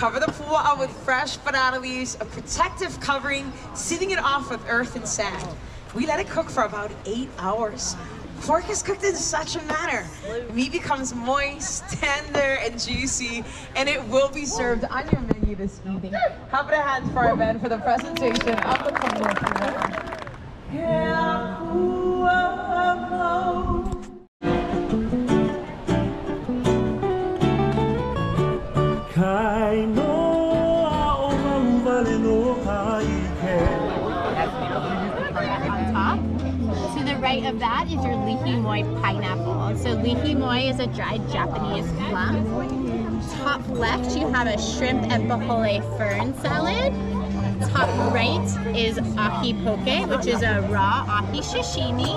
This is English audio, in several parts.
Cover the pool with fresh banana leaves, a protective covering, sealing it off with earth and sand. We let it cook for about eight hours. Pork is cooked in such a manner. Meat becomes moist, tender, and juicy, and it will be served on your menu this evening. How about a hand for our men for the presentation of the Commonwealth Kai To the right of that is your li hing mui pineapple. So li hing mui is a dried Japanese plum. Top left, you have a shrimp and pohole fern salad. Top right is ahi poke, which is a raw ahi sashimi.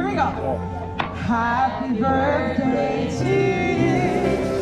Here we go. Happy birthday to you.